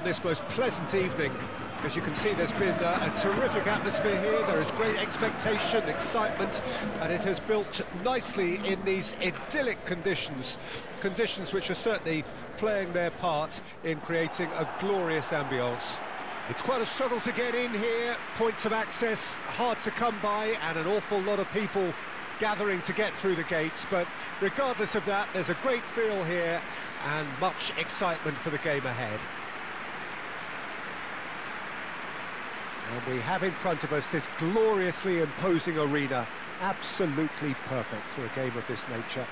on this most pleasant evening. As you can see, there's been uh, a terrific atmosphere here. There is great expectation, excitement, and it has built nicely in these idyllic conditions. Conditions which are certainly playing their part in creating a glorious ambience. It's quite a struggle to get in here, points of access hard to come by, and an awful lot of people gathering to get through the gates, but regardless of that, there's a great feel here and much excitement for the game ahead. And we have in front of us this gloriously imposing arena, absolutely perfect for a game of this nature.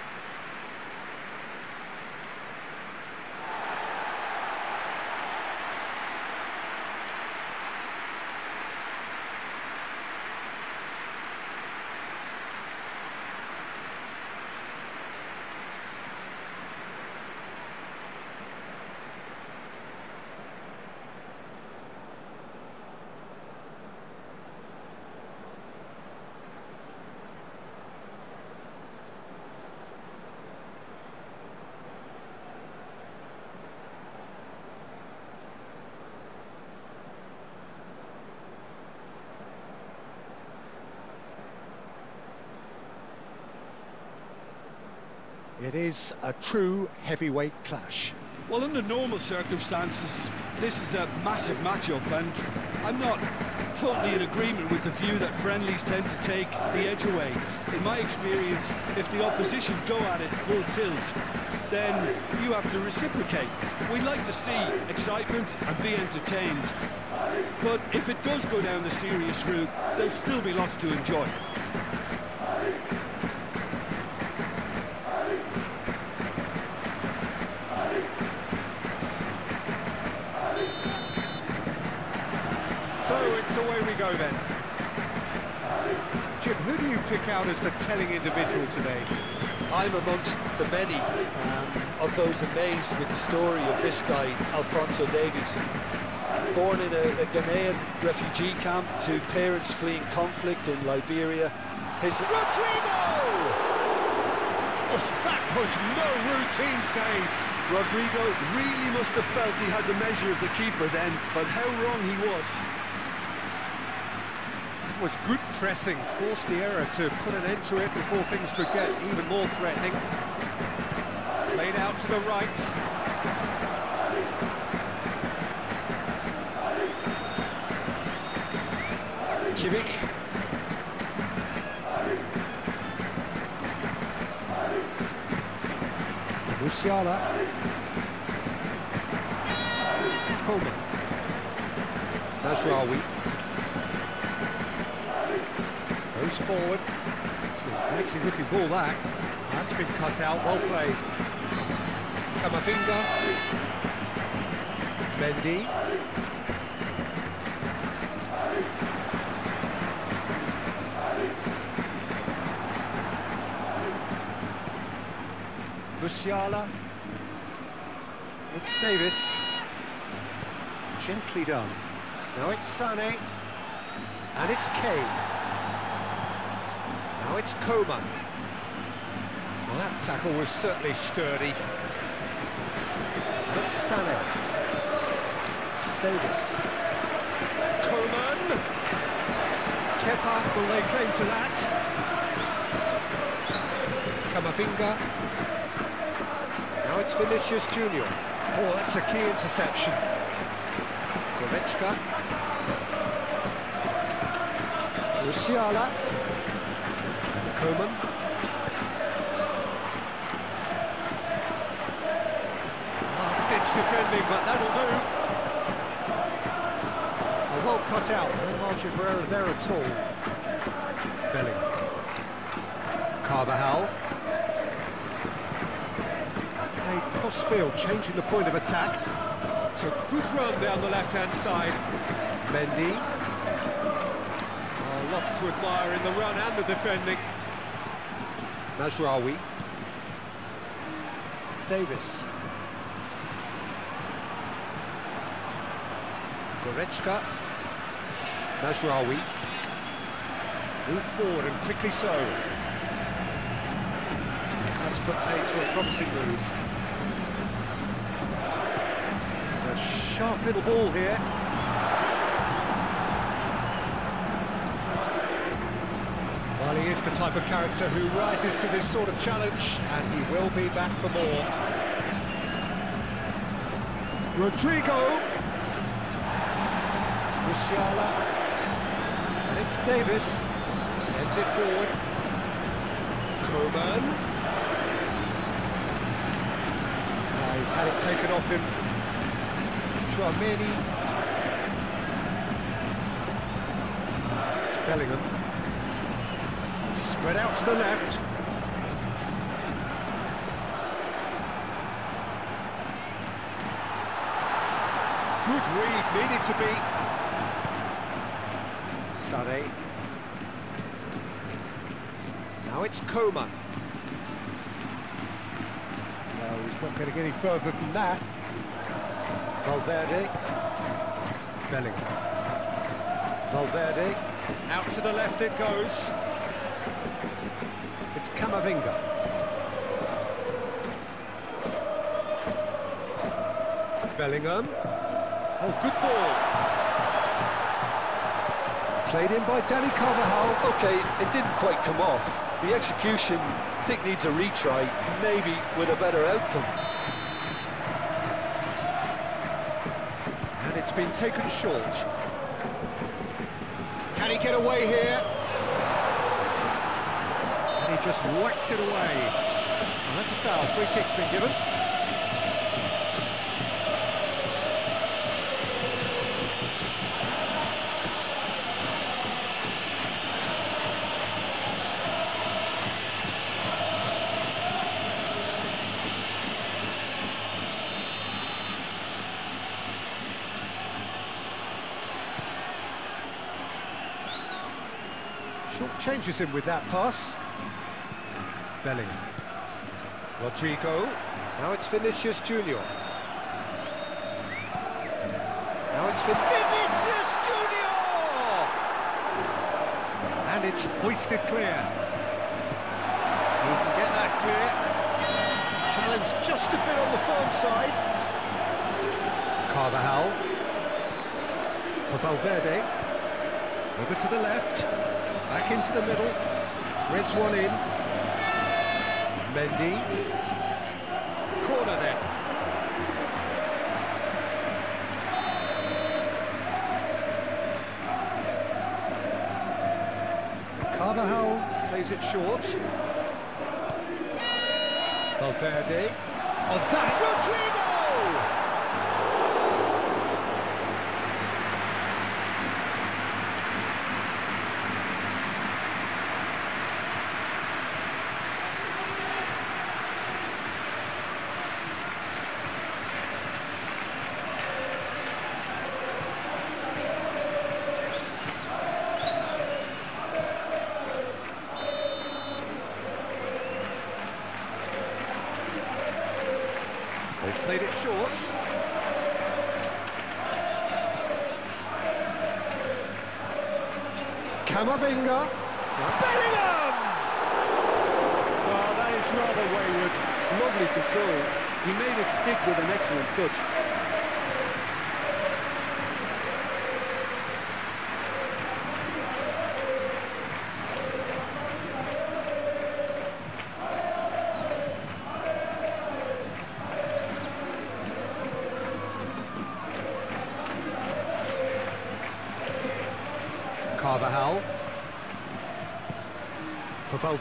It is a true heavyweight clash. Well, under normal circumstances, this is a massive matchup, and I'm not totally in agreement with the view that friendlies tend to take the edge away. In my experience, if the opposition go at it full tilt, then you have to reciprocate. We'd like to see excitement and be entertained, but if it does go down the serious route, there'll still be lots to enjoy. So it's away we go then. Jim, who do you pick out as the telling individual today? I'm amongst the many um, of those amazed with the story of this guy, Alphonso Davies. Born in a, a Ghanaian refugee camp to parents fleeing conflict in Liberia, his Rodrygo! Oh, that was no routine save. Rodrygo really must have felt he had the measure of the keeper then, but how wrong he was. Was good pressing, forced the error to put an end to it before things could get even more threatening. Played out to the right. Kimmich. Musiala. Coman. Mazraoui. Forward. It's been a looking ball that. That's been cut out, well played. Camavinga. Mendy. Musiala. It's Davies. Gently done. Now it's Sane. And it's Kane. It's Coman. Well, that tackle was certainly sturdy. That's Sane. Davies. Coman. Kepa will lay claim to that. Camavinga. Now it's Vinicius Junior. Oh, that's a key interception. Goretzka. Musiala. Coman. Last-ditch defending, but that'll do. A well cut out, no margin for error there at all. Belling. Carvajal. A cross-field, changing the point of attack. It's a good run down the left-hand side. Mendy. Oh, lots to admire in the run and the defending. Mazraoui. Davies. Goretzka. Mazraoui. Move forward and quickly so. That's put paid to a promising move. It's a Sharp little ball here. Well, he is the type of character who rises to this sort of challenge, and he will be back for more. Rodrygo. Musiala. And it's Davies. Sends it forward. Coman. Ah, he's had it taken off him. It's Bellingham. Spread out to the left. Good read, needed to be. Sane. Now it's Coman. No, he's not getting any further than that. Valverde. Bellingham. Valverde. Out to the left it goes. Camavinga. Bellingham. Oh, good ball. Played in by Dani Carvajal. Okay, it didn't quite come off. The execution, I think, needs a retry, maybe with a better outcome. And it's been taken short. Can he get away here? Just whacks it away. And that's a foul. Free kick's been given. Short changes him with that pass. Bellingham. Rodrygo. Now it's Vinicius Junior. Now it's Vin Vinicius Junior! And it's hoisted clear. He can get that clear. Challenge just a bit on the firm side. Carvajal. For Valverde. Over to the left. Back into the middle. Threads one in. Mendy. Corner then. Carvajal plays it short. Valverde. On that, Rodrygo!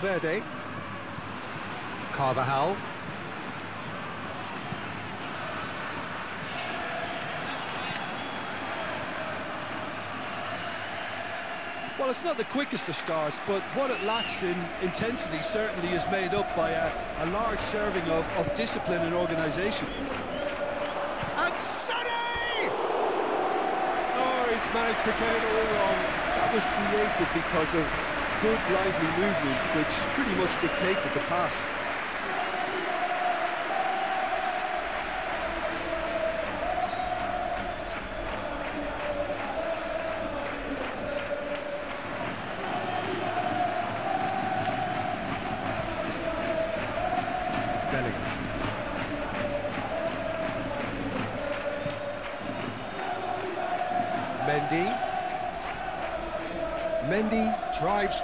Valverde. Carvajal. Well, it's not the quickest of starts, but what it lacks in intensity certainly is made up by a, a large serving of, of discipline and organisation. And Sonny! Oh, he's managed to get it all wrong. That was created because of good, lively movement, which pretty much dictated the pass.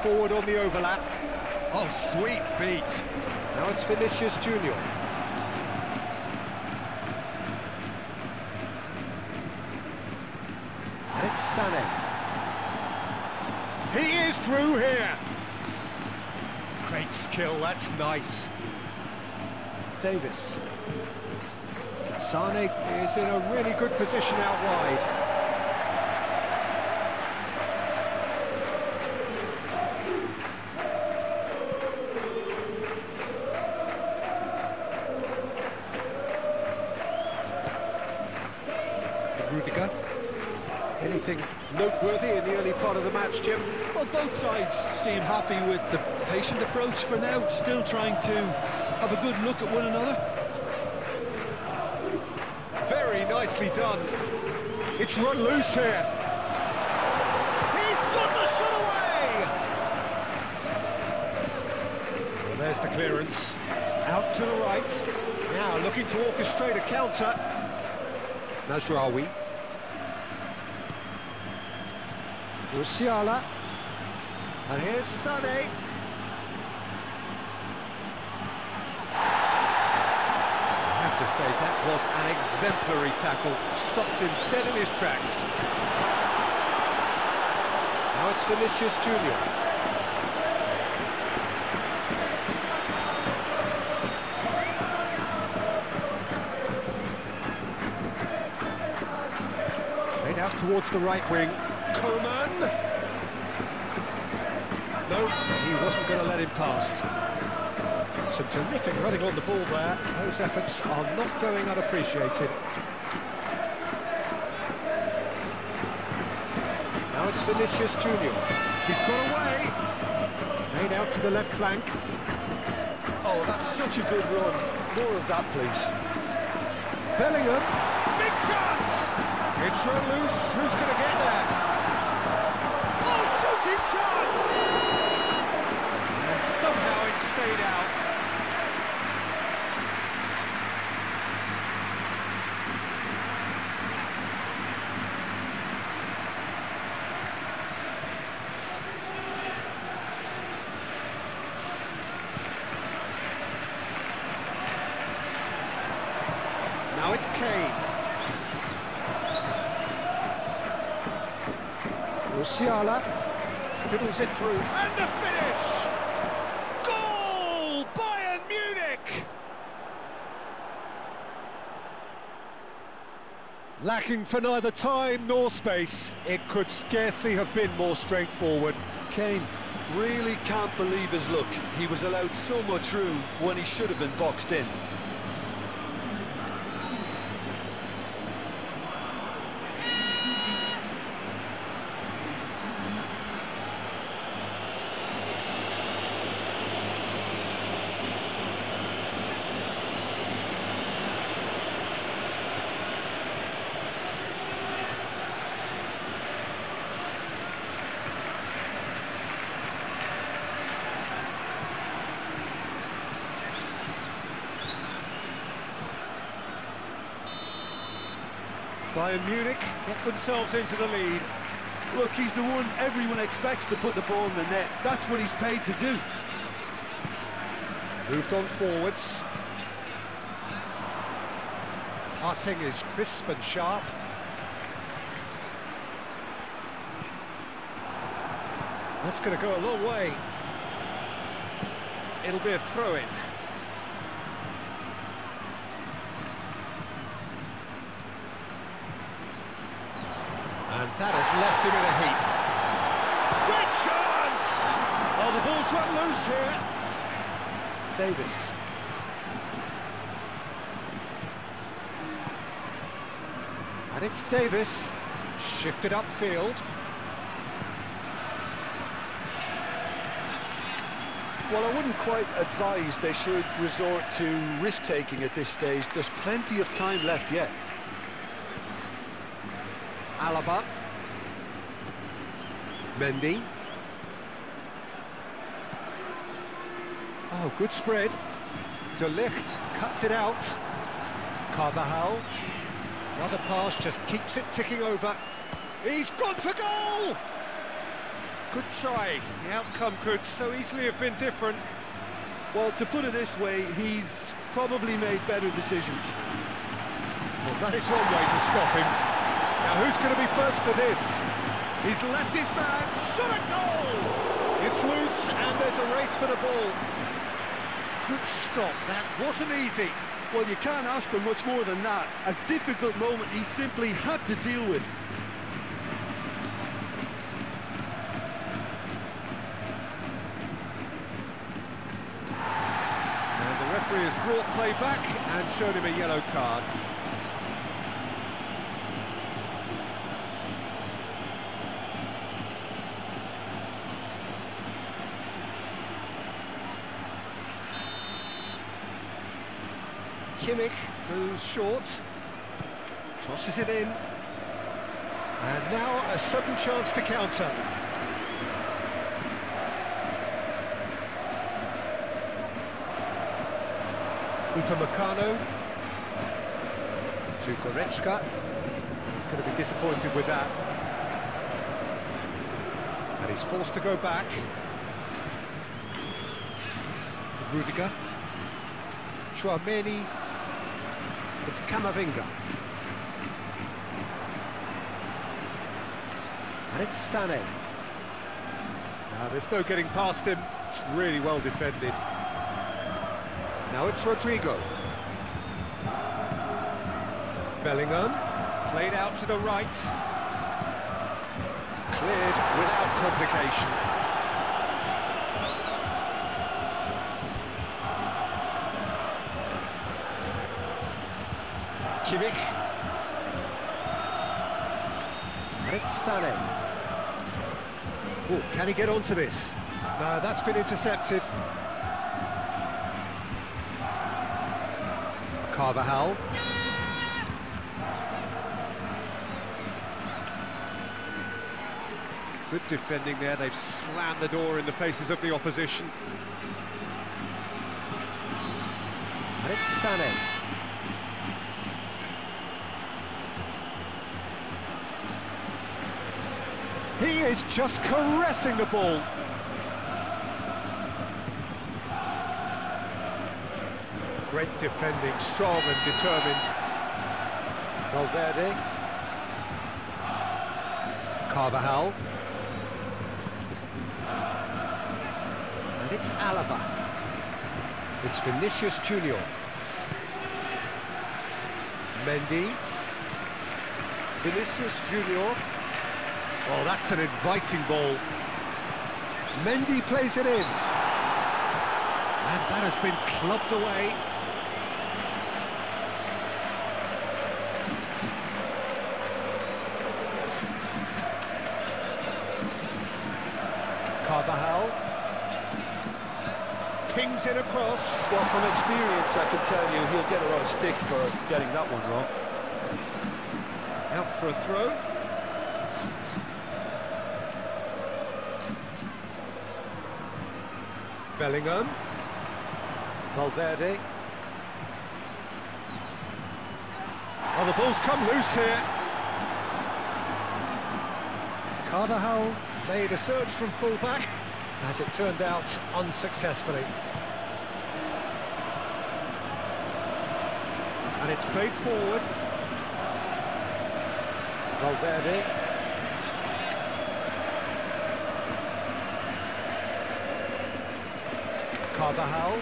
Forward on the overlap. Oh, sweet feet. Now it's Vinicius Junior. And it's Sané. He is through here. Great skill, that's nice. Davies. Sane is in a really good position out wide. Sides seem happy with the patient approach for now, still trying to have a good look at one another. Very nicely done. It's run loose here. He's got the shot away! Well, there's the clearance. Out to the right. Now looking to orchestrate a counter. Mazraoui. Musiala. And here's Sané. I have to say, that was an exemplary tackle. Stopped him dead in his tracks. Now it's Vinicius Junior. Towards the right wing. Coman! Wasn't going to let him past. Some terrific running on the ball there. Those efforts are not going unappreciated. Now it's Vinicius Junior. He's got away. Made out to the left flank. Oh, that's such a good run. More of that, please. Bellingham. Big chance! It's run loose. Who's going to get there? Oh, shooting chance! And somehow it stayed out. Now it's Kane. Musiala fiddles it through. And the finish! Goal! Bayern Munich! Lacking for neither time nor space, it could scarcely have been more straightforward. Kane really can't believe his luck. He was allowed so much room when he should have been boxed in. Bayern Munich get themselves into the lead. Look, he's the one everyone expects to put the ball in the net. That's what he's paid to do. Moved on forwards. Passing is crisp and sharp. That's going to go a long way. It'll be a throw-in. And that has left him in a heap. Great chance! Oh, the ball's run loose here. Davies. And it's Davies. Shifted upfield. Well, I wouldn't quite advise they should resort to risk-taking at this stage. There's plenty of time left yet. Alaba. Mendy. Oh, good spread. De Ligt cuts it out. Carvajal. Another pass just keeps it ticking over. He's gone for goal! Good try. The outcome could so easily have been different. Well, to put it this way, he's probably made better decisions. Well, that is one way to stop him. Now, who's going to be first to this? He's left his man, shot a goal! It's loose, and there's a race for the ball. Good stop, that wasn't easy. Well, you can't ask for much more than that. A difficult moment he simply had to deal with. And the referee has brought play back and shown him a yellow card. Kimmich goes short, crosses it in, and now a sudden chance to counter. Upamecano to Goretzka. He's going to be disappointed with that. And he's forced to go back. Rudiger. Tchouaméni. It's Camavinga. And it's Sané. Now, there's no getting past him. It's really well defended. Now it's Rodrygo. Bellingham, played out to the right. Cleared without complication. Kimmich. And it's Sané. Oh, can he get onto this? No, that's been intercepted. Carvajal. Good defending there, they've slammed the door in the faces of the opposition. And it's Sané. Is just caressing the ball. Great defending, strong and determined. Valverde. Carvajal. And it's Alaba. It's Vinicius Junior. Mendy. Vinicius Junior. Oh, that's an inviting ball. Mendy plays it in. And that has been clubbed away. Carvajal. Pings it across. Well, from experience, I can tell you he'll get a lot of stick for getting that one wrong. Out for a throw. Bellingham. Valverde. Oh, the ball's come loose here. Carvajal made a search from fullback, as it turned out unsuccessfully. And it's played forward. Valverde. Carvajal.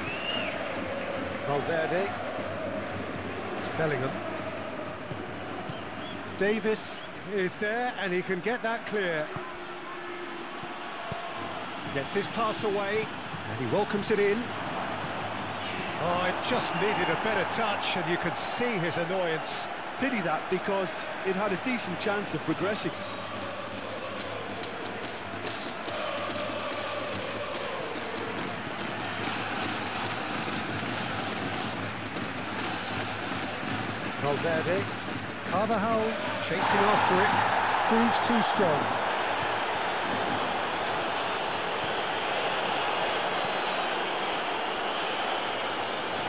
Valverde. It's Bellingham. Davies is there and he can get that clear. Gets his pass away and he welcomes it in. Oh, it just needed a better touch and you could see his annoyance. Pity that because it had a decent chance of progressing. Valverde. Carvajal chasing after it. Proves too strong.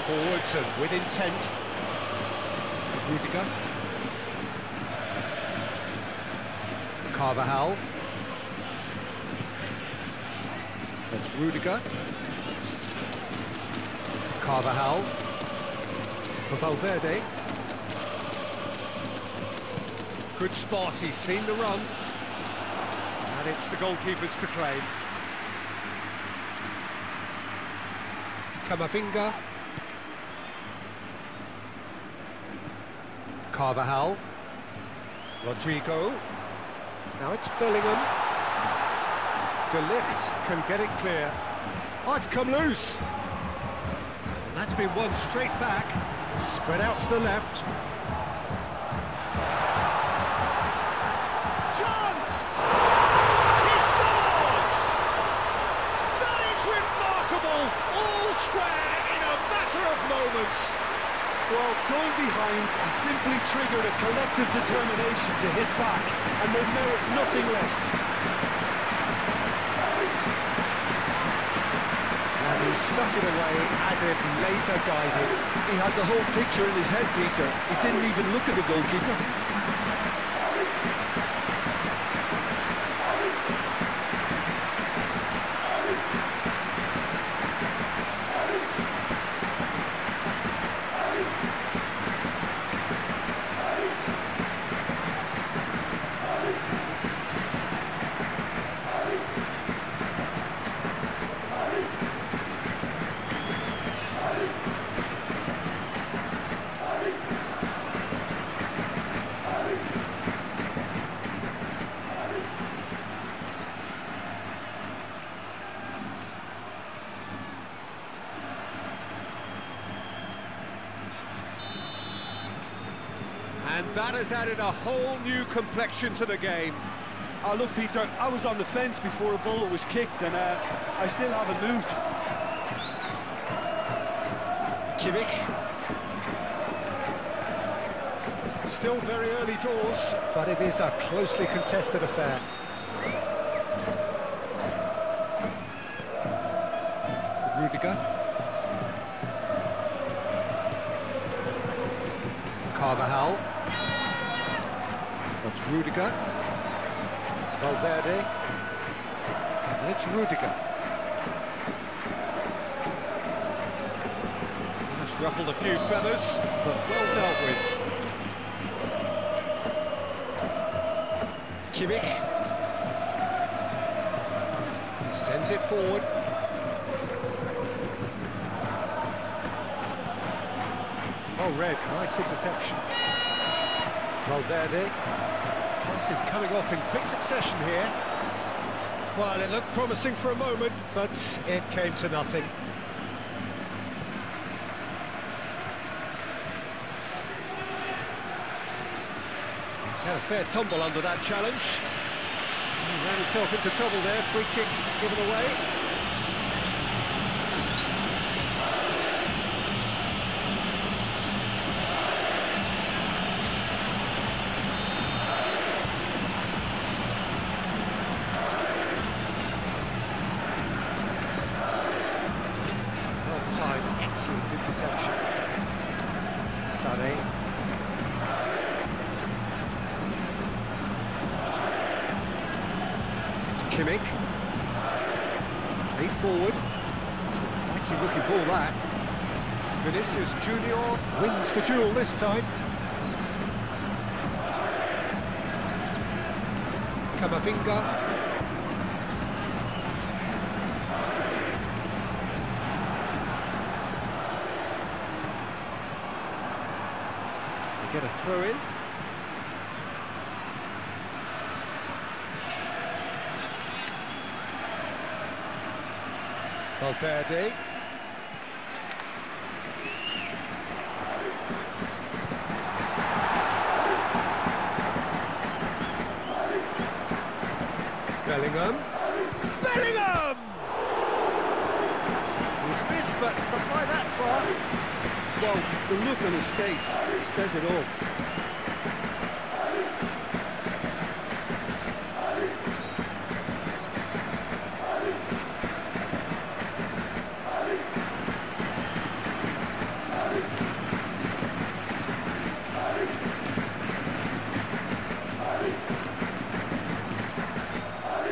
Forwards and with intent. Rudiger. Carvajal. That's Rudiger. Carvajal. For Valverde. Good spot, he's seen the run. And it's the goalkeepers to claim. Camavinga. Carvajal. Rodrygo. Now it's Bellingham. De Ligt can get it clear. Oh, it's come loose. And that's been won straight back. Spread out to the left. Of. Well, going behind has simply triggered a collective determination to hit back, and they merit nothing less. And he stuck it away as if later guided. He had the whole picture in his head, Peter. He didn't even look at the goalkeeper. Added a whole new complexion to the game. Oh, look, Peter, I was on the fence before a bullet was kicked, and uh, I still haven't moved. Kimmich. Still very early doors, but it is a closely contested affair. Valverde. And it's Rudiger. That's ruffled a few feathers, but well dealt with. Kimmich. Sends it forward. Oh, red, nice interception. Valverde. Passes coming off in quick succession here. Well, it looked promising for a moment, but it came to nothing. He's had a fair tumble under that challenge. He ran himself into trouble there, free kick given away. Time. Camavinga. They get a throw in. Valverde. His face says it all.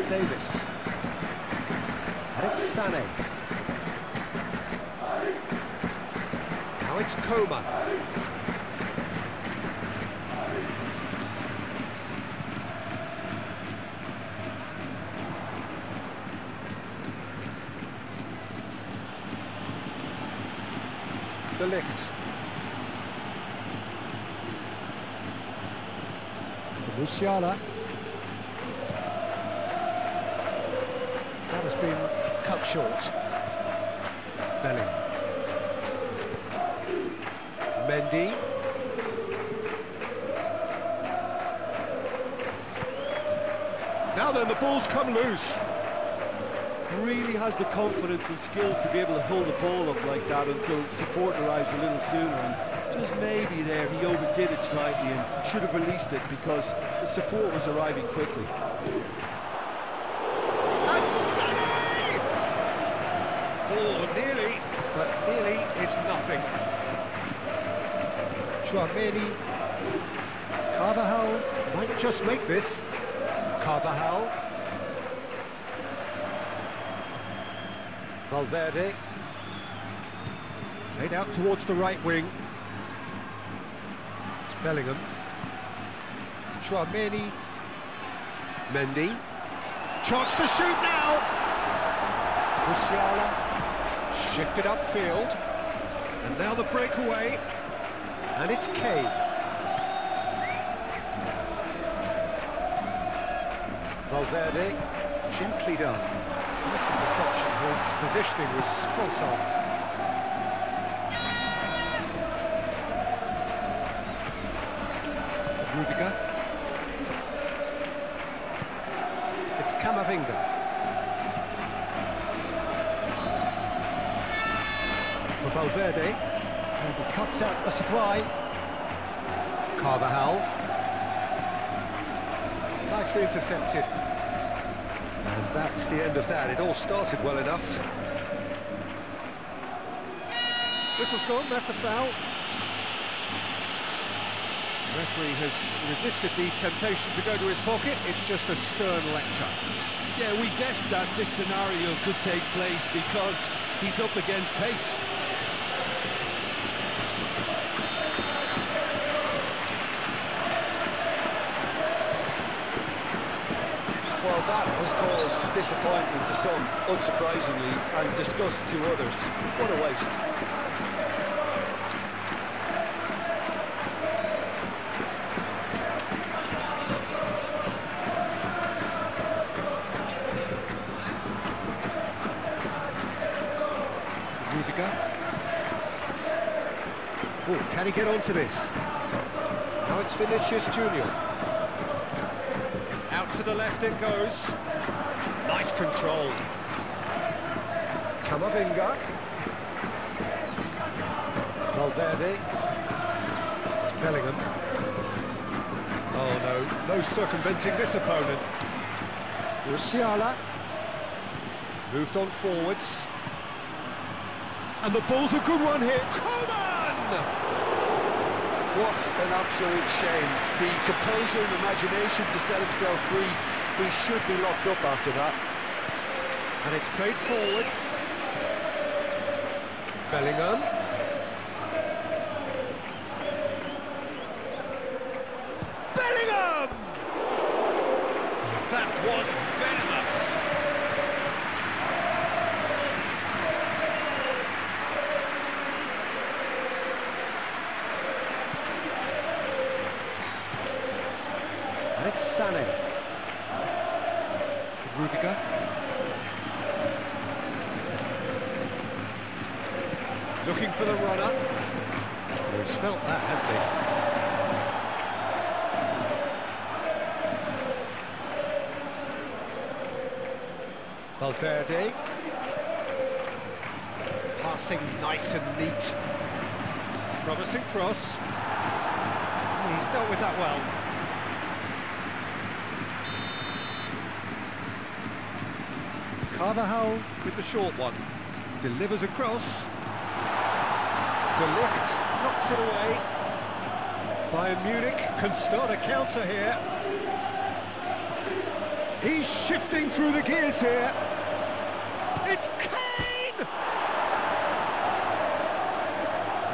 Davies. And it's Sané. Now it's Coman. De Ligt. To Musiala. That has been cut short. Belling. Mendy. Now then, the ball's come loose. Really has the confidence and skill to be able to hold the ball up like that until support arrives a little sooner. And just maybe there he overdid it slightly and should have released it because the support was arriving quickly. And Sané! Oh, nearly, is nothing. Tchouaméni. Carvajal might just make this. Carvajal. Valverde. Played out towards the right wing. It's Bellingham. Tchouaméni. Mendy. Chance to shoot now! Musiala shifted upfield. And now the breakaway. And it's Kane. Valverde, gently done. Nice interception, his positioning was spot on. Rudiger. Started well enough. Whistle's gone, that's a foul. The referee has resisted the temptation to go to his pocket. It's just a stern lecture. Yeah, we guessed that this scenario could take place because he's up against pace. Has caused disappointment to some, unsurprisingly, and disgust to others. What a waste. Rudiger. Oh, can he get onto this? Now it's Vinicius Junior. Out to the left it goes. Nice control. Camavinga. Valverde. It's Bellingham. Oh no, no circumventing this opponent. Musiala. Moved on forwards. And the ball's a good one here. Coman! What an absolute shame. The composure and imagination to set himself free. He should be locked up after that. And it's played forward. Bellingham. Bellingham! That was venomous. And it's Sané. Rudiger. Looking for the runner. Well, he's felt that, hasn't he? Valverde. Passing nice and neat. Promising cross. He's dealt with that well. Carvajal with the short one. Delivers across. De knocks it away. Bayern Munich can start a counter here. He's shifting through the gears here. It's Kane!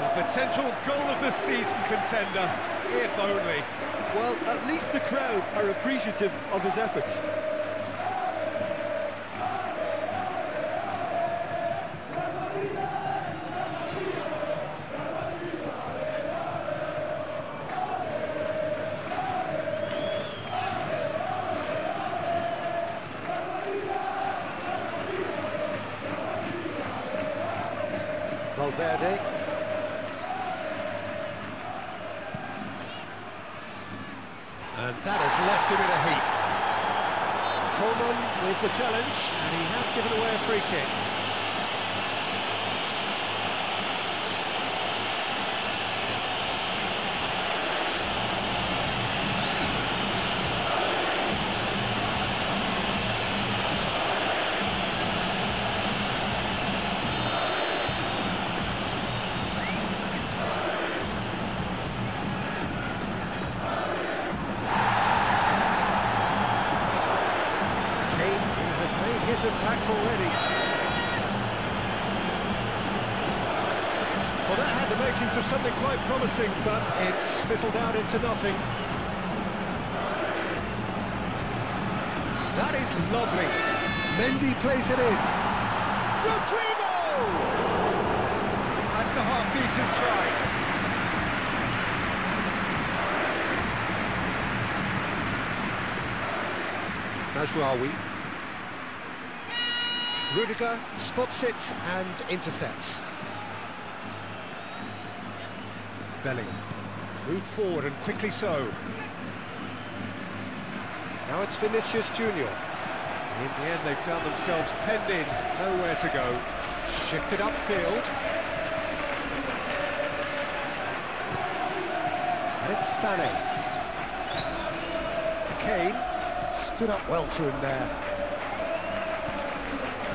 A potential goal of the season contender, if only. Well, at least the crowd are appreciative of his efforts. Left in a heap. Coman with the challenge, and he has given away a free kick. Fizzled into nothing. That is lovely. Mendy plays it in. Rodrygo! That's a half-decent try. Mazraoui. Rudiger spots it and intercepts. Bellingham. Moved forward and quickly so. Now it's Vinicius Junior. In the end, they found themselves penned in, nowhere to go. Shifted upfield. And it's Sané. Kane stood up well to him there.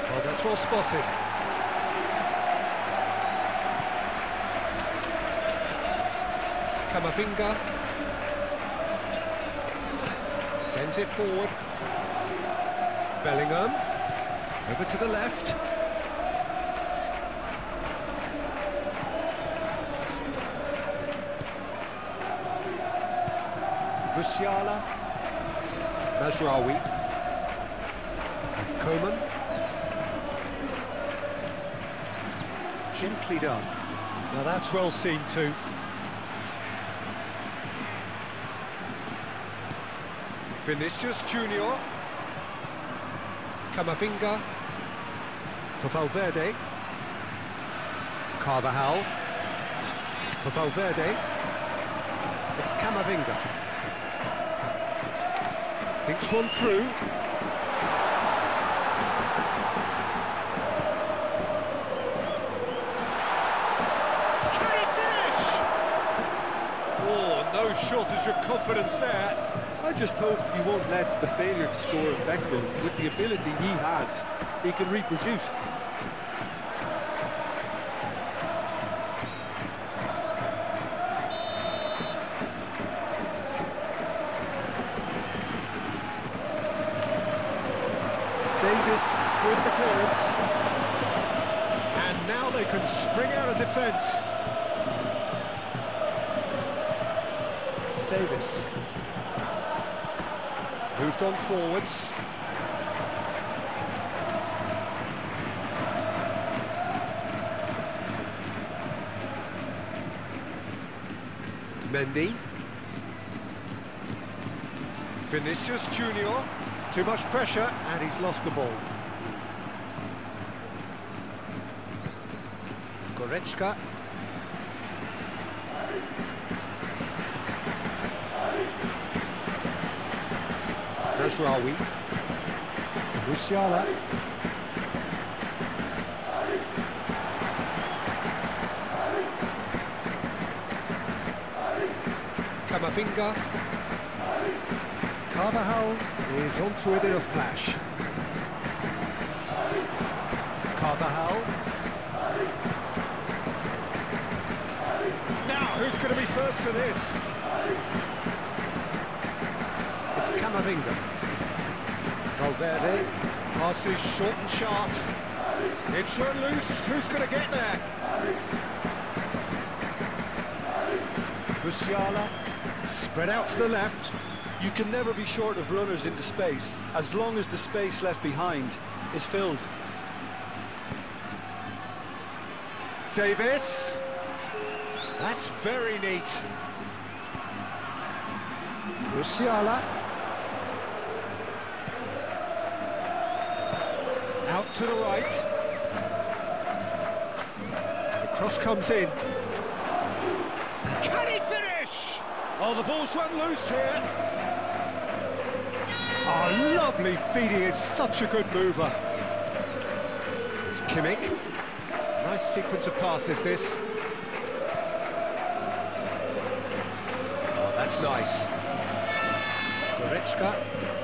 Well, that's well spotted. Camavinga sends it forward. Bellingham over to the left. Musiala Mazraoui. Coman. Gently done. Now that's well seen too. Vinicius Junior. Camavinga. For Valverde. Carvajal. For Valverde. It's Camavinga. Thinks one through. Can he finish? Oh, no shortage of confidence there. I just hope he won't let the failure to score affect him. With the ability he has, he can reproduce. Too much pressure, and he's lost the ball. Goretzka. Mazraoui. Musiala. Camavinga. Carvajal is onto it in a flash. Carvajal. Now, who's going to be first to this? It's Camavinga. Valverde passes short and sharp. It's run loose. Who's going to get there? Musiala spread out to the left. You can never be short of runners into space, as long as the space left behind is filled. Davies. That's very neat. Musiala. Out to the right. The cross comes in. Can he finish? Oh, the ball's run loose here. Lovely feed. He is such a good mover. It's Kimmich. Nice sequence of passes, this. Oh, that's nice. Goretzka.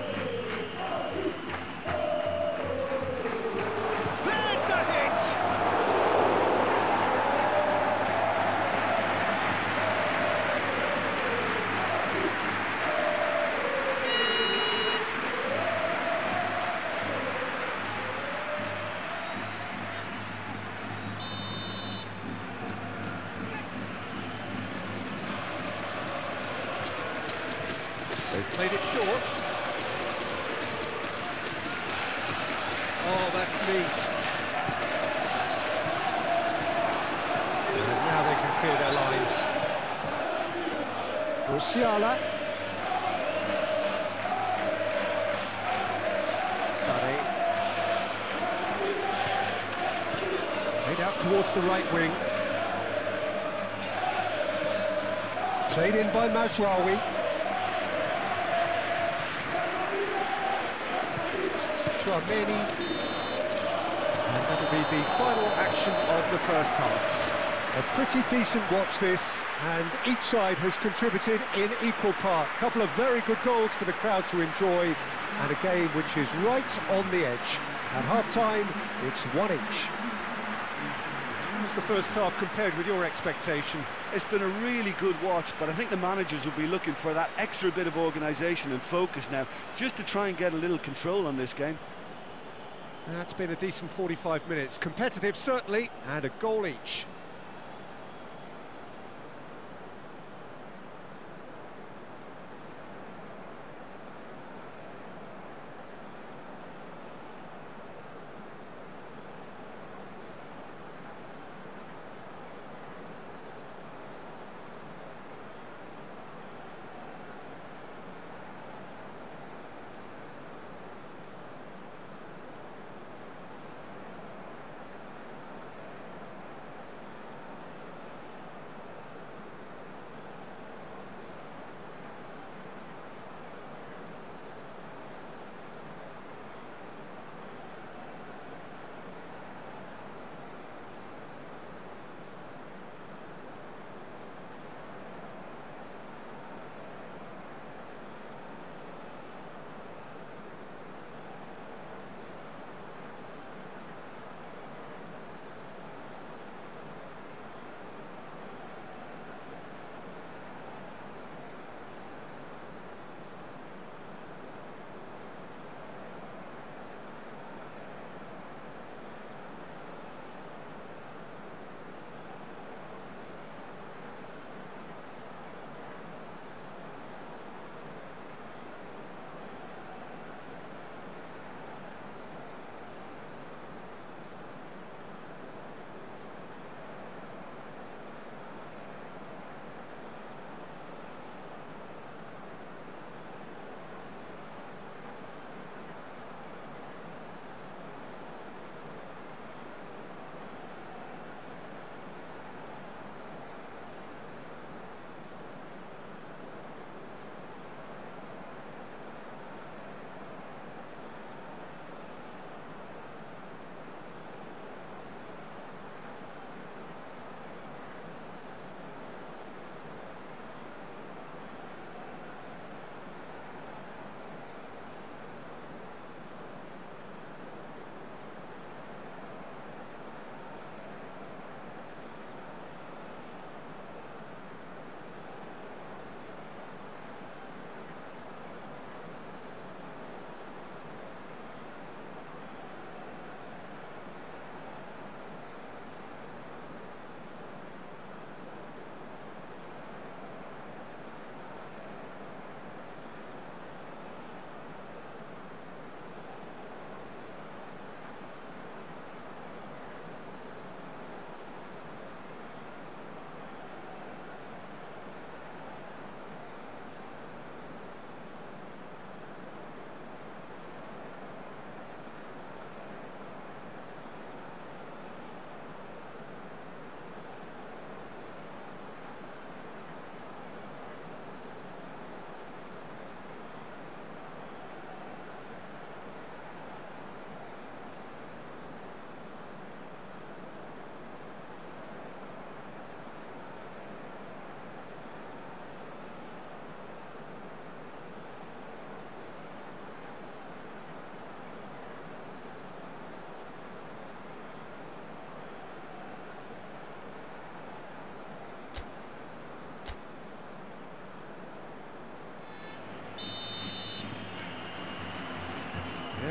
A pretty decent watch this, and each side has contributed in equal part. A couple of very good goals for the crowd to enjoy, and a game which is right on the edge. At half-time, it's one each. How's the first half compared with your expectation? It's been a really good watch, but I think the managers will be looking for that extra bit of organisation and focus now, just to try and get a little control on this game. That's been a decent 45 minutes. Competitive, certainly, and a goal each.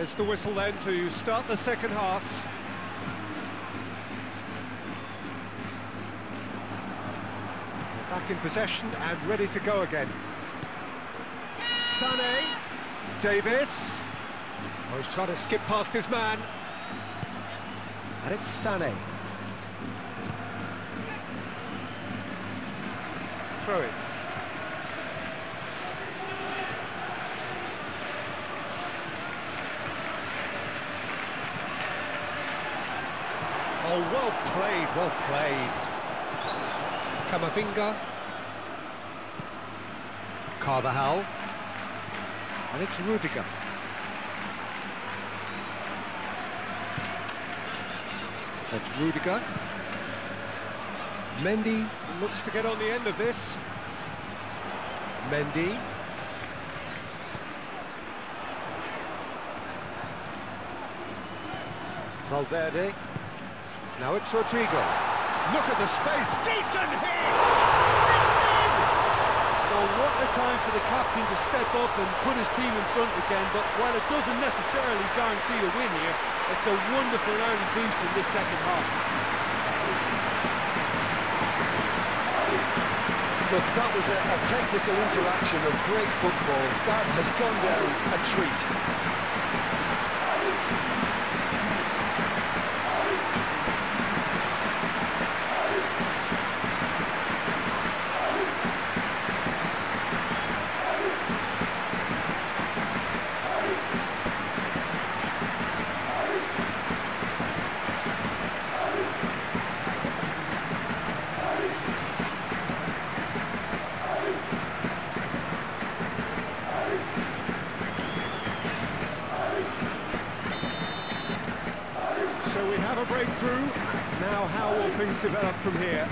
There's the whistle then to start the second half. Back in possession and ready to go again. Sané, Davies. Oh, he's trying to skip past his man. And it's Sané. Throw it. Oh, well played, well played. Camavinga. Carvajal. And it's Rudiger. That's Rudiger. Mendy looks to get on the end of this. Mendy. Valverde. Now it's Rodrygo. Look at the space. Decent hit! It's in! Well, what a time for the captain to step up and put his team in front again, but while it doesn't necessarily guarantee a win here, it's a wonderful early boost in this second half. Look, that was a, a technical interaction of great football. That has gone down a treat. So we have a breakthrough. Now how will things develop from here?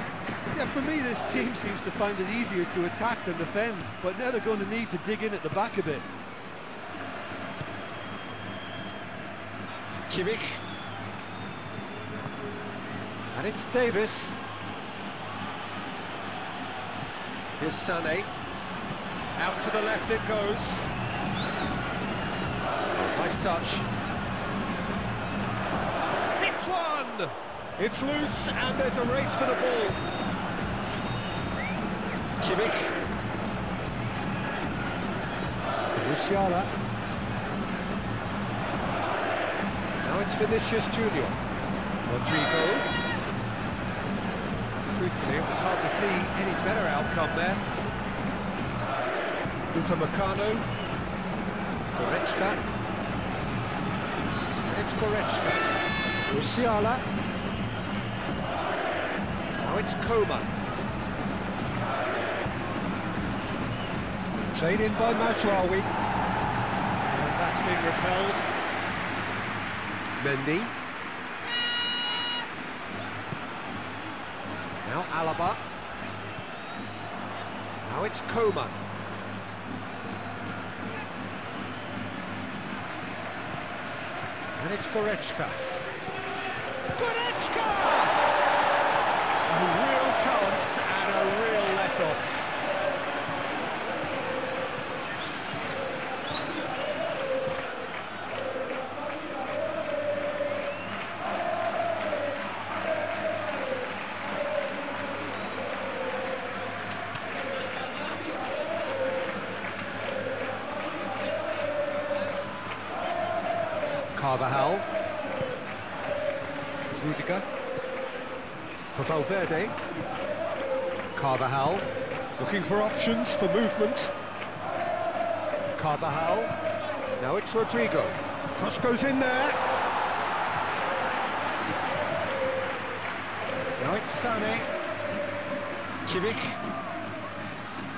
Yeah, for me, this team seems to find it easier to attack than defend, but now they're going to need to dig in at the back a bit. Kimmich. And it's Davies. Here's Sané. Out to the left it goes. Nice touch. Hits one! It's loose and there's a race for the ball. Kimmich. Musiala. Now it's Vinicius Junior. Rodrygo. Truthfully, it was hard to see any better outcome there. Upamecano. Goretzka. It's Goretzka. Musiala. Now it's Coman. Played in by Mazraoui. And that's been repelled. Mendy. Now Alaba. Now it's Coman. Goes in there. Now it's Sané. Kimmich.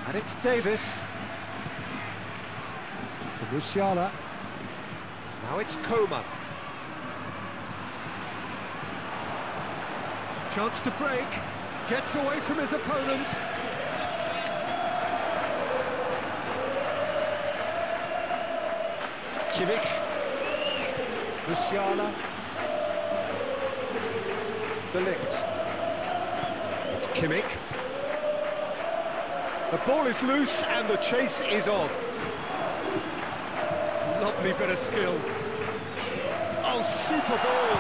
And it's Davies. For Musiala. Now it's Coman. Chance to break. Gets away from his opponents. Kimmich. Musiala. De Ligt. It's Kimmich. The ball is loose and the chase is on. Lovely bit of skill. Oh, super ball.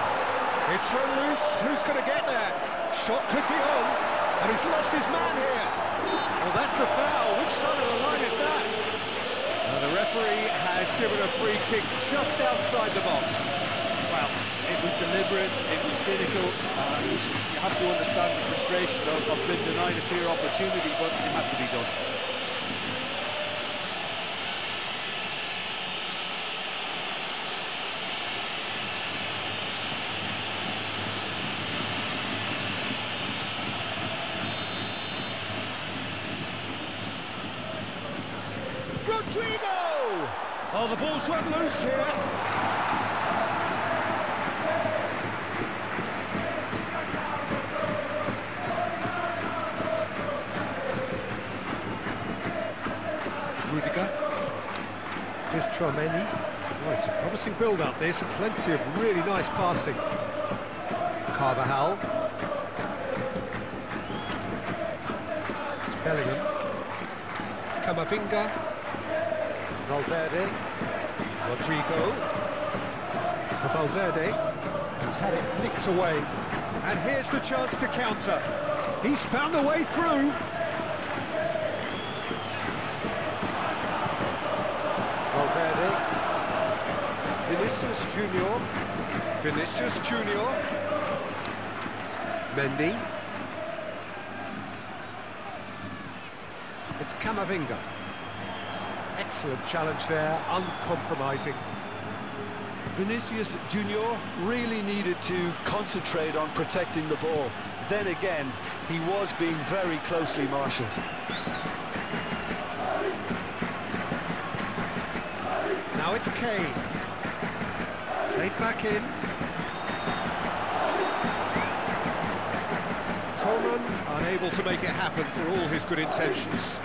It's run loose. Who's going to get there? Shot could be on. And he's lost his man here. Well, that's a foul. Which side of the line is that? The referee has given a free kick just outside the box. Well, it was deliberate, it was cynical, and you have to understand the frustration of, of being denied a clear opportunity, but it had to be done. This. Plenty of really nice passing. Carvajal. It's Bellingham. Camavinga. Valverde. Rodrygo. For Valverde. He's had it nicked away. And here's the chance to counter. He's found a way through. Vinicius Junior. Vinicius Junior. Mendy. It's Camavinga. Excellent challenge there, uncompromising. Vinicius Junior really needed to concentrate on protecting the ball. Then again, he was being very closely marshalled. Now it's Kane. Back in. Coman unable to make it happen for all his good intentions.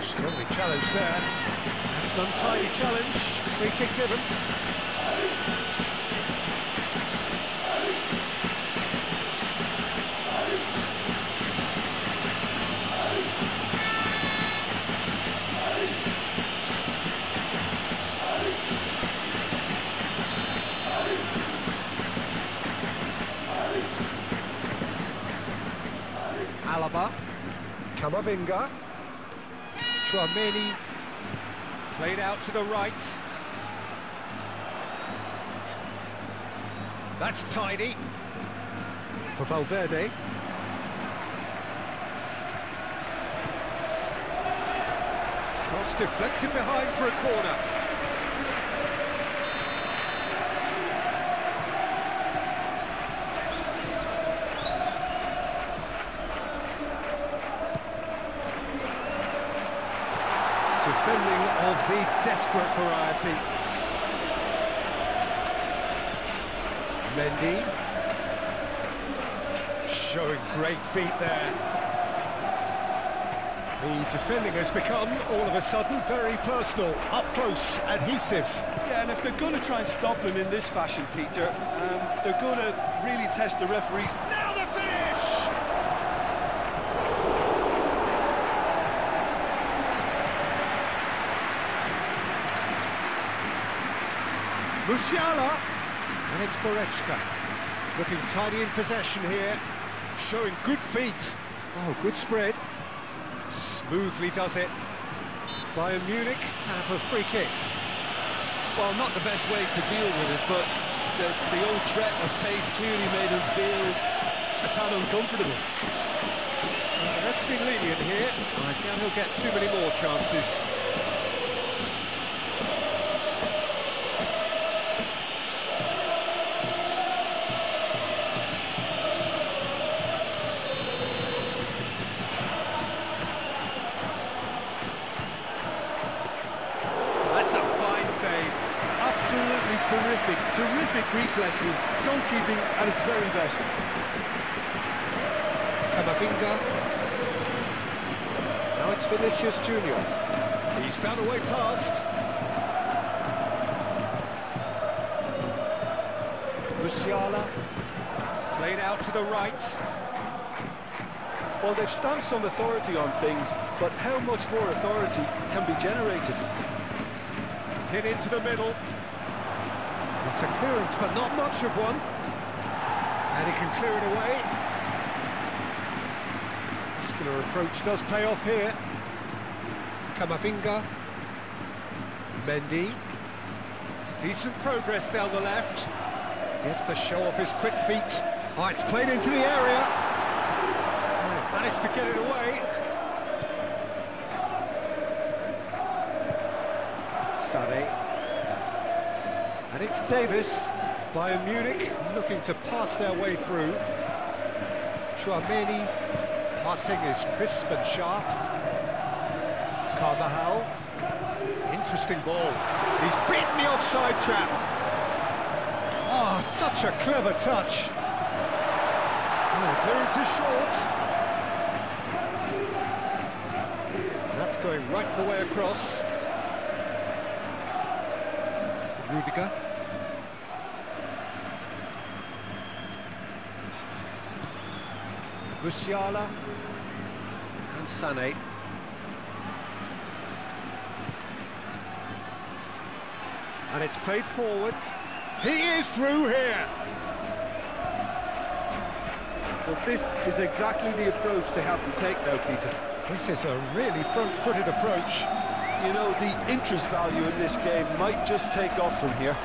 Strongly challenged there. That's an untidy challenge. Free kick given. Camavinga. Tchouaméni. Played out to the right. That's tidy. For Valverde. Cross deflected behind for a corner. Mendy. Showing great feet there. The defending has become, all of a sudden, very personal, up close, adhesive. Yeah, and if they're going to try and stop him in this fashion, Peter, um, they're going to really test the referees. Now the finish! Musiala, and it's Goretzka. Looking tidy in possession here, showing good feet. Oh, good spread. Smoothly does it. Bayern Munich have a free kick. Well, not the best way to deal with it, but the, the old threat of pace clearly made him feel a tad uncomfortable. Uh, the ref's been lenient here. I doubt he'll get too many more chances. Reflexes, goalkeeping at its very best. Camavinga. Now it's Vinicius Junior. He's found a way past. Musiala. Played out to the right. Well, they've stamped some authority on things, but how much more authority can be generated? Hit into the middle. It's a clearance, but not much of one. And he can clear it away. Muscular approach does pay off here. Camavinga. Mendy. Decent progress down the left. Gets to show off his quick feet. Oh, it's played into the area. Oh, managed to get it away. Davies. Bayern Munich looking to pass their way through. Tchouaméni passing is crisp and sharp. Carvajal. Interesting ball. He's beaten the offside trap. Oh, such a clever touch. Oh, clearance is short. That's going right the way across. Rudiger. Musiala and Sané. And it's played forward. He is through here. Well, this is exactly the approach they have to take now, Peter. This is a really front-footed approach. You know, the interest value in this game might just take off from here.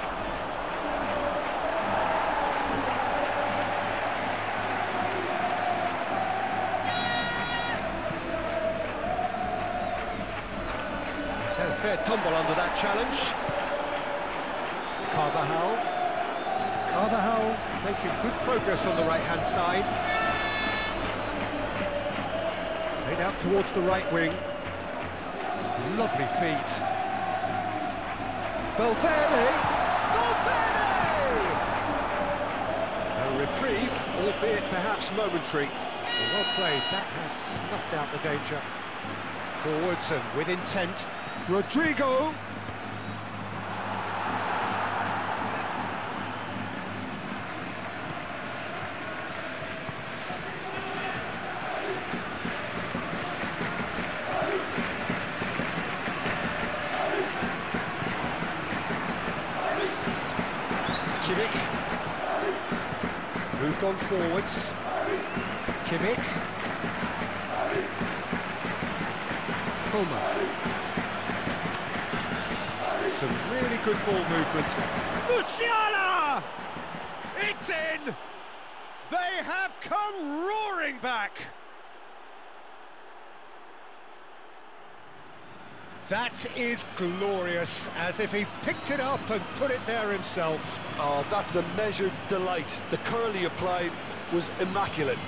Progress on the right-hand side. Played out towards the right wing. Lovely feet. Valverde! Valverde! A reprieve, albeit perhaps momentary. Well played, that has snuffed out the danger. Forwards and with intent. Rodrygo! Kimmich. Moved on forwards. Kimmich. Coman. Some really good ball movement. Musiala! It's in! They have come roaring back! That is glorious, as if he picked it up and put it there himself. Oh, that's a measured delight. The curl he applied was immaculate.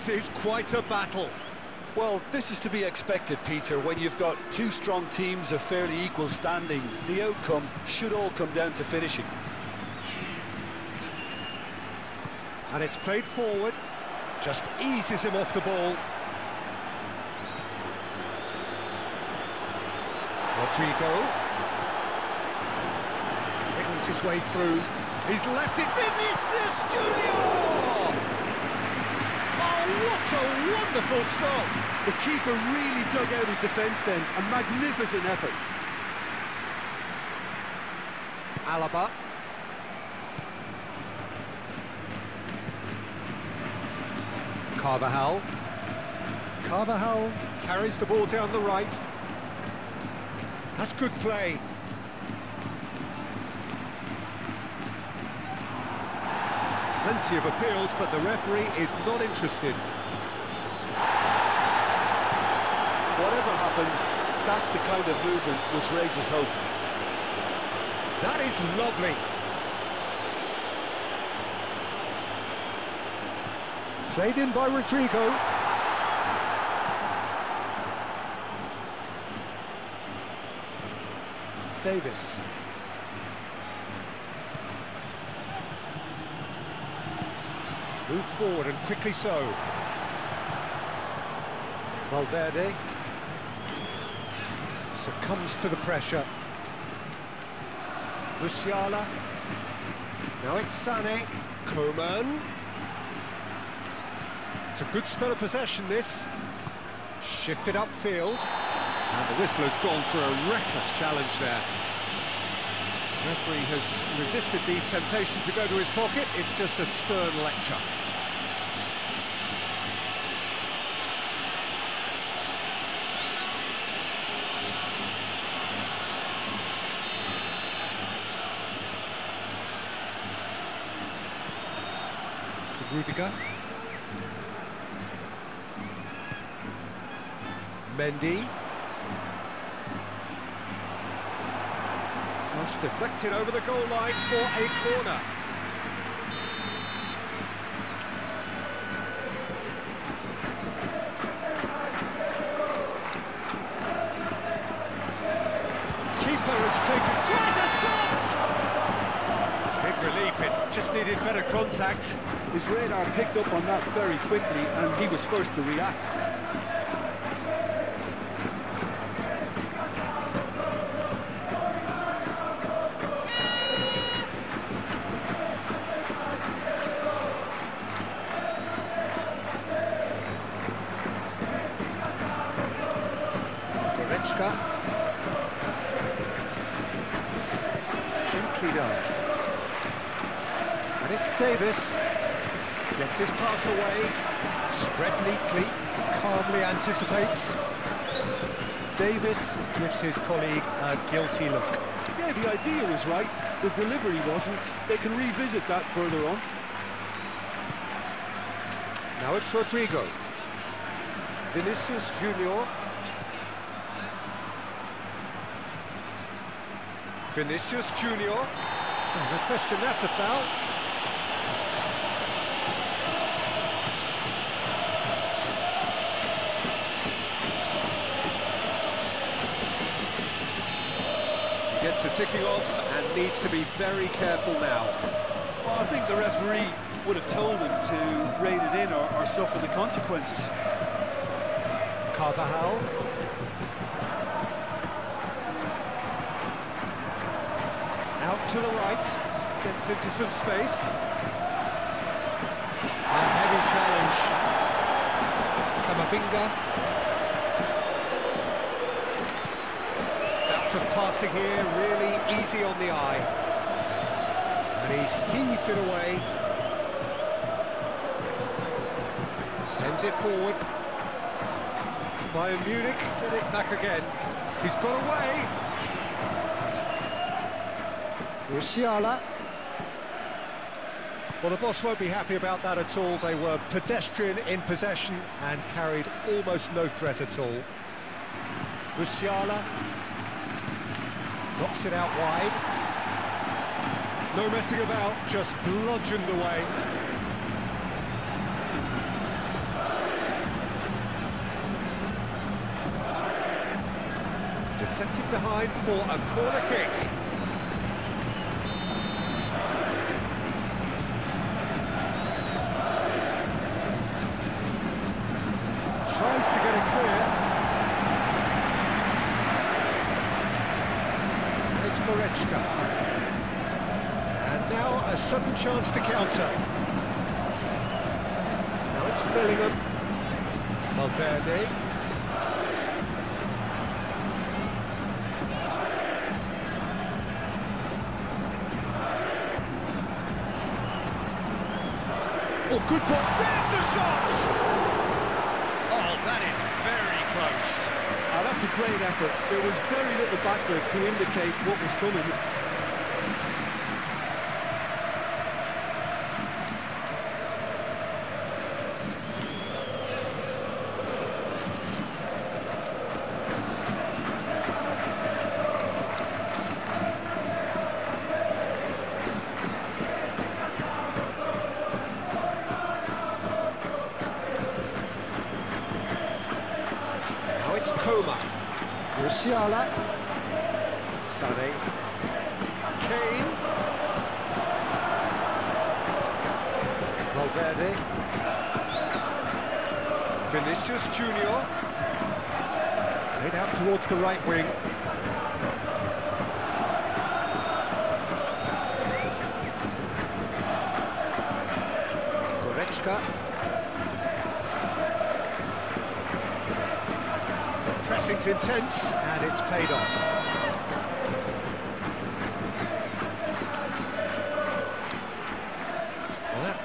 This is quite a battle. Well, this is to be expected, Peter. When you've got two strong teams of fairly equal standing, the outcome should all come down to finishing. And it's played forward, just eases him off the ball. Rodrygo. Wiggles his way through. He's left it. Vinicius Junior! What a wonderful stop! The keeper really dug out his defence then. A magnificent effort. Alaba. Carvajal. Carvajal carries the ball down the right. That's good play. Plenty of appeals, but the referee is not interested. Happens, that's the kind of movement which raises hope. That is lovely. Played in by Rodrygo. Davies. Move forward and quickly so. Valverde succumbs to the pressure. Musiala. Now it's Sané. Coman. It's a good spell of possession, this. Shifted upfield. And the whistler's gone for a reckless challenge there. Referee has resisted the temptation to go to his pocket. It's just a stern lecture. Rudiger. Mendy. Cross deflected over the goal line for a corner. Keeper has taken... Tries a shot! Big relief, it just needed better contact. His radar picked up on that very quickly and he was first to react. Gives his colleague a guilty look. Yeah, the idea was right, the delivery wasn't. They can revisit that further on. Now it's Rodrygo. Vinicius Junior. Vinicius Junior. Oh, no question, that's a foul. He gets the ticking off and needs to be very careful now. Well, I think the referee would have told him to rein it in or, or suffer the consequences. Carvajal. Out to the right, gets into some space. A heavy challenge. Camavinga. Passing here, really easy on the eye. And he's heaved it away. Sends it forward. Bayern Munich get it back again. He's got away. Musiala. Well, the boss won't be happy about that at all. They were pedestrian in possession and carried almost no threat at all. Musiala knocks it out wide. No messing about, just bludgeoned away. Deflected behind for a corner kick. Tries to get it clear. It's Goretzka. And now a sudden chance to counter. Now it's Bellingham. Valverde. Oh, good ball. There's the shot! Oh, that is very close. Ah, that's a great effort. There was very little backlift to indicate what was coming. Now it's Coman. Musiala. Sané. Kane. Valverde. Vinicius Junior. Played out towards the right wing. Goretzka. Pressing's intense, and it's paid off.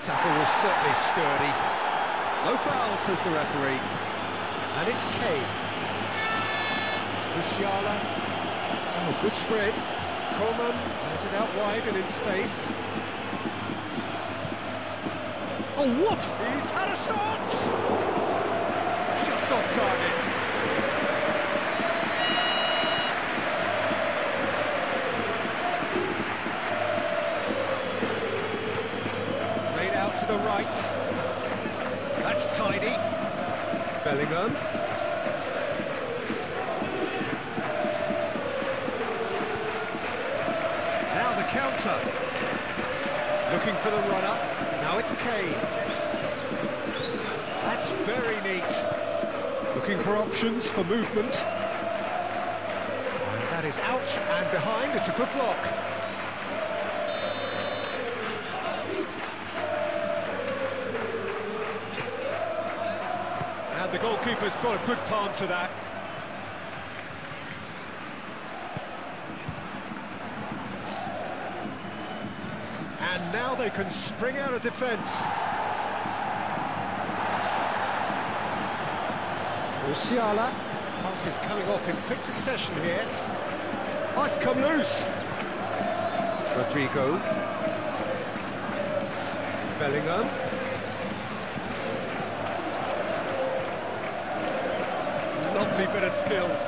Tackle was certainly sturdy. No foul, says the referee. And it's Kane. Musiala. Oh, good spread. Coman has it out wide and in space. Oh, what? He's had a shot! Just off target. Now the counter. Looking for the run-up. Now it's Kane. That's very neat. Looking for options for movement. And that is out and behind. It's a good block. Got a good palm to that. And now they can spring out of defence. Musiala. Pass is coming off in quick succession here. Oh, it's come loose. Rodrygo. Bellingham. Skill.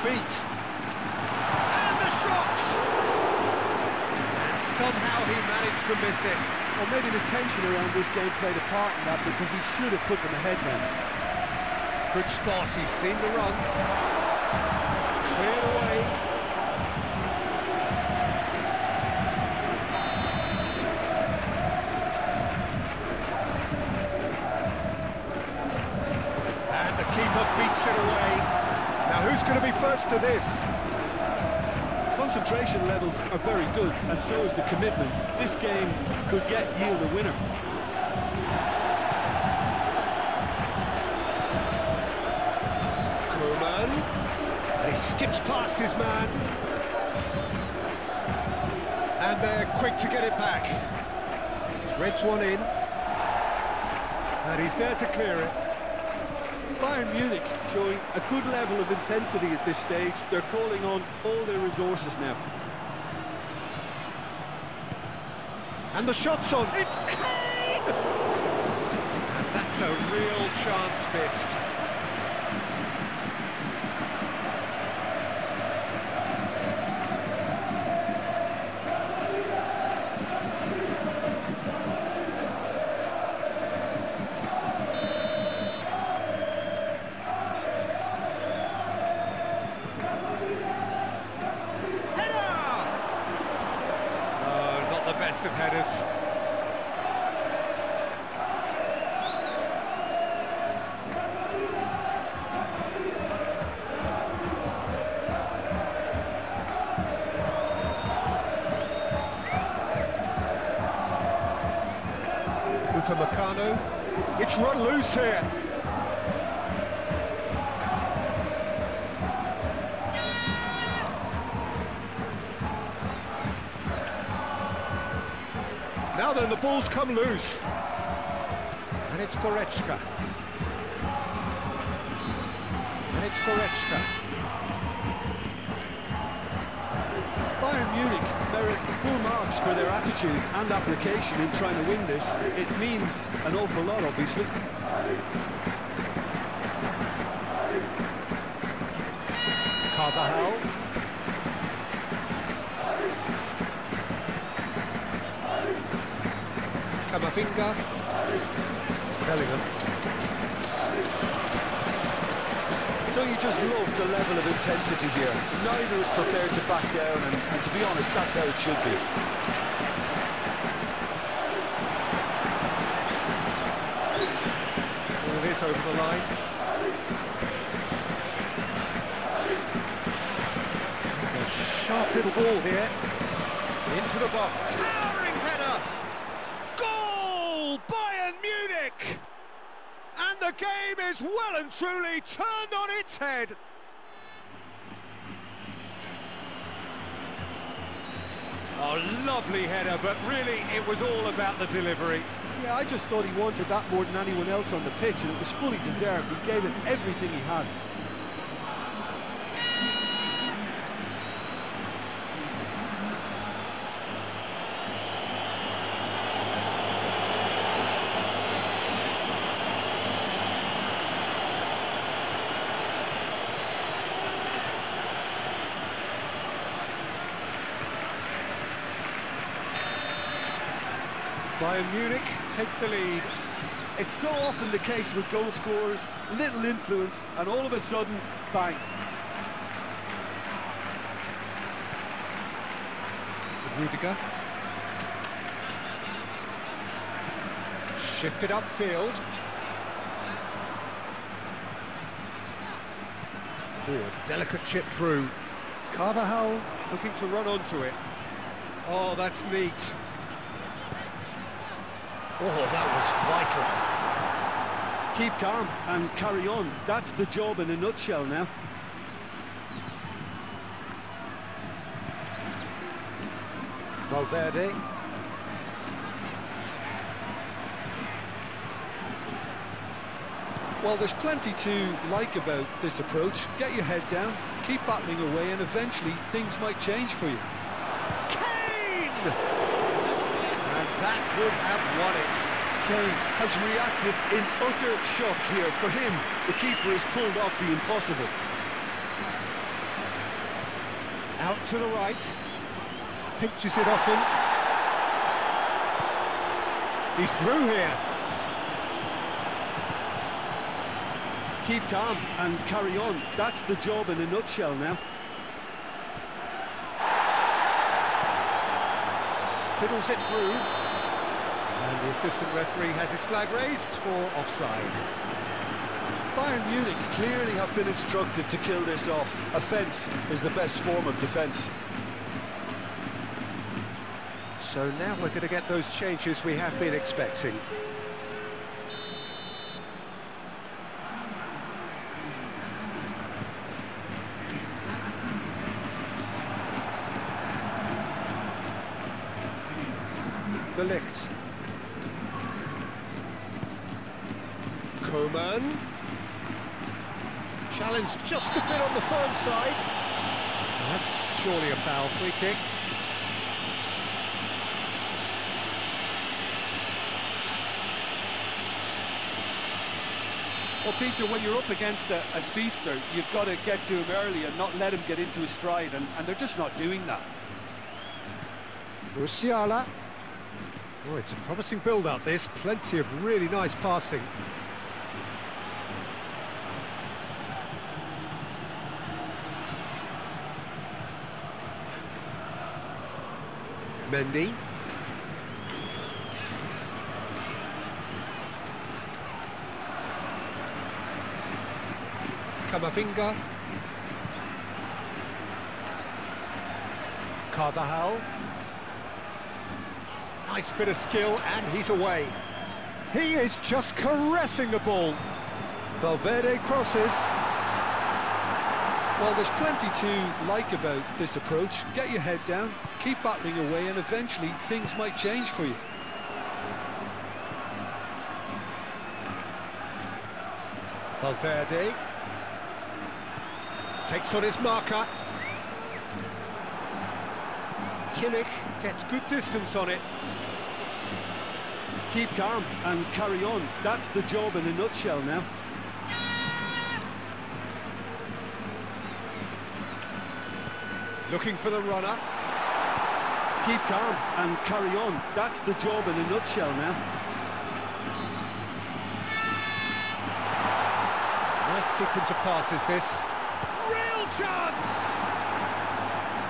Feet. And the shot! And somehow he managed to miss it. Or maybe the tension around this game played a part in that because he should have put them ahead then. Good spot, he's seen the run. Cleared away. To this? Concentration levels are very good, and so is the commitment. This game could yet yield a winner. Coman. And he skips past his man. And they're quick to get it back. Threads one in. And he's there to clear it. Bayern Munich showing a good level of intensity at this stage. They're calling on all their resources now. And the shot's on. It's Kane! That's a real chance missed. Come loose. And it's Goretzka. And it's Goretzka. Bayern Munich merit full marks for their attitude and application in trying to win this. It means an awful lot, obviously. Camavinga. It's Bellingham. Don't you just love the level of intensity here? Neither is prepared to back down, and, and to be honest, that's how it should be. All this over the line. It's a sharp little ball here. Into the box. Towering header! Goal! Bayern Munich! And the game is well and truly turned on its head. Oh, lovely header, but really it was all about the delivery. Yeah, I just thought he wanted that more than anyone else on the pitch, and it was fully deserved. He gave it everything he had. Bayern Munich take the lead. It's so often the case with goal scorers, little influence, and all of a sudden, bang. Rudiger. Shifted upfield. Oh, a delicate chip through. Carvajal looking to run onto it. Oh, that's neat. Oh, that was vital. Keep calm and carry on. That's the job in a nutshell now. Valverde. Well, there's plenty to like about this approach. Get your head down, keep battling away, and eventually things might change for you. Kane! That would have won it. Kane has reacted in utter shock here. For him, the keeper has pulled off the impossible. Out to the right. Pinches it off him. He's through here. Keep calm and carry on. That's the job in a nutshell now. Fiddles it through. And the assistant referee has his flag raised for offside. Bayern Munich clearly have been instructed to kill this off. Offence is the best form of defence. So now we're going to get those changes we have been expecting. De Ligt. Coman. Challenge just a bit on the firm side. That's surely a foul free kick. Well, Peter, when you're up against a, a speedster, you've got to get to him early and not let him get into his stride, and, and they're just not doing that. Musiala. Oh, it's a promising build-up, this. Plenty of really nice passing. Mendy. Camavinga. Carvajal. Nice bit of skill, and he's away. He is just caressing the ball. Valverde crosses. Well, there's plenty to like about this approach. Get your head down, keep battling away, and eventually things might change for you. Valverde. Takes on his marker. Kimmich gets good distance on it. Keep calm and carry on. That's the job in a nutshell now. Looking for the runner. Keep calm and carry on. That's the job in a nutshell now. Nice sequence of passes this. Real chance!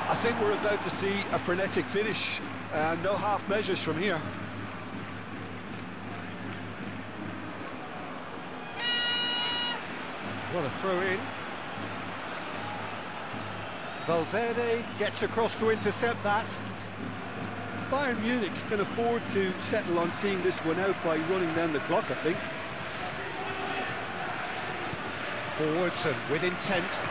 I think we're about to see a frenetic finish. Uh, no half measures from here. What a throw in. Valverde gets across to intercept that. Bayern Munich can afford to settle on seeing this one out by running down the clock, I think. Forwards and with intent.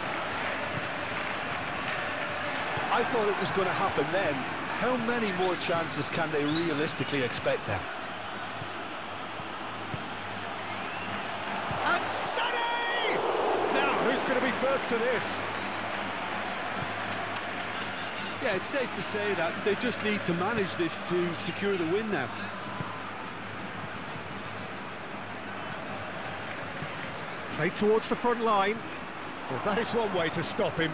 I thought it was going to happen then. How many more chances can they realistically expect now? And Sonny! Now, who's going to be first to this? Yeah, it's safe to say that they just need to manage this to secure the win now. Played towards the front line. Well, that is one way to stop him.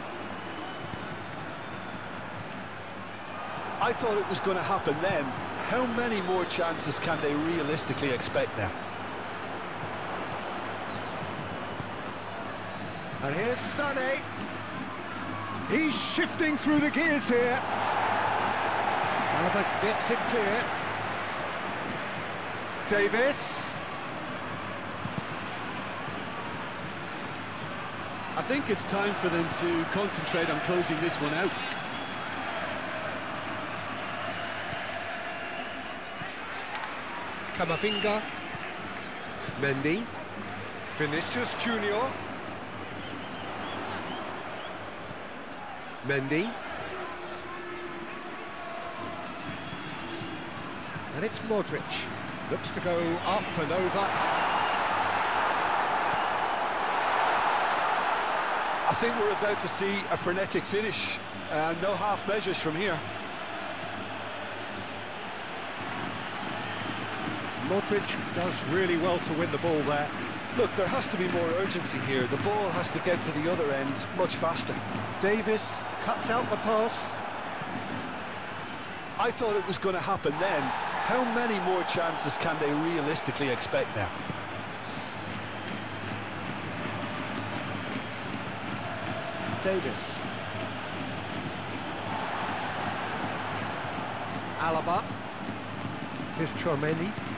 I thought it was going to happen then. How many more chances can they realistically expect now? And here's Sané. He's shifting through the gears here. Alaba gets it clear. Davies. I think it's time for them to concentrate on closing this one out. Camavinga. Mendy. Vinicius Junior. Mendy. And it's Modric. Looks to go up and over. I think we're about to see a frenetic finish. Uh, no half measures from here. Modric does really well to win the ball there. Look, there has to be more urgency here. The ball has to get to the other end much faster. Davies cuts out the pass. I thought it was going to happen then. How many more chances can they realistically expect now? Davies. Alaba. Here's Tchouaméni.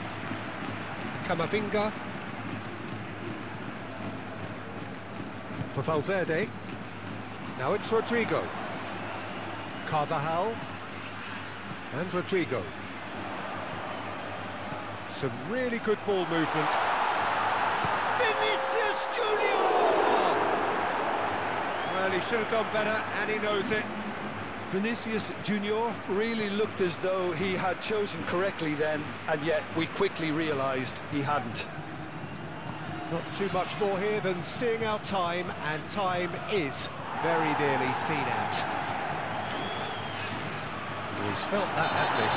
Camavinga. For Valverde. Now it's Rodrygo. Carvajal. And Rodrygo. Some really good ball movement. Vinicius Junior! Well, he should have done better, and he knows it. Vinicius Junior really looked as though he had chosen correctly then, and yet we quickly realised he hadn't. Not too much more here than seeing our time, and time is very nearly seen out. He's felt that, hasn't he?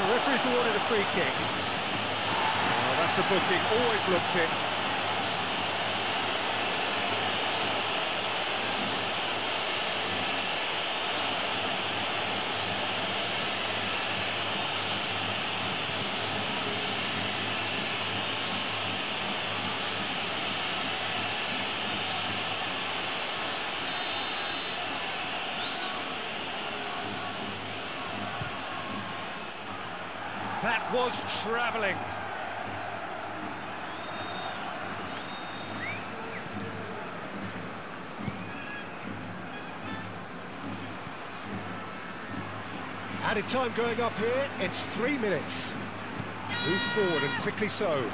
The referee's awarded a free kick. Oh, that's a booking, always looked it. That was travelling. Added time going up here, it's three minutes. Move forward and quickly so.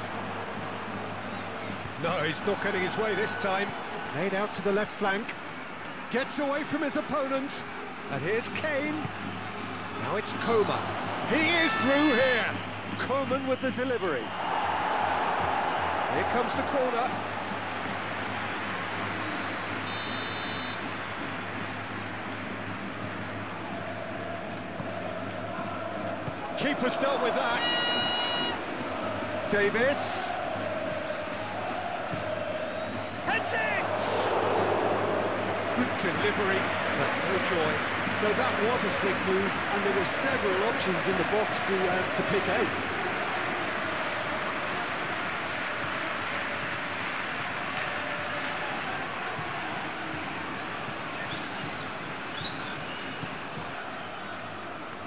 No, he's not getting his way this time. Played out to the left flank. Gets away from his opponents. And here's Kane. Now it's Coman. He is through here. Coman with the delivery. Here comes the corner. Keeper's dealt with that. Davies. Heads it! Good delivery, but no joy now that was a slick move, and there were several options in the box to uh, to pick out.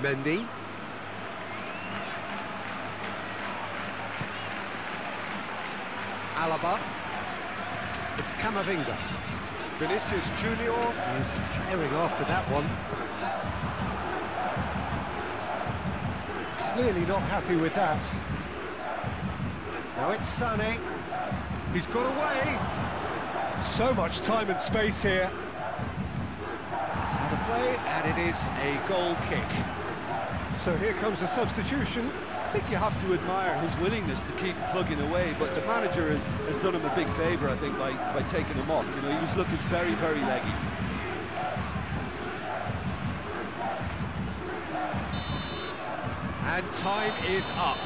Mendy. Alaba. It's Camavinga. Vinicius Junior is herring after that one. Clearly not happy with that. Now it's Sané. He's got away. So much time and space here. It's play, and it is a goal kick. So here comes the substitution. I think you have to admire his willingness to keep plugging away, but the manager has, has done him a big favour, I think, by, by taking him off. You know, he was looking very, very leggy. And time is up.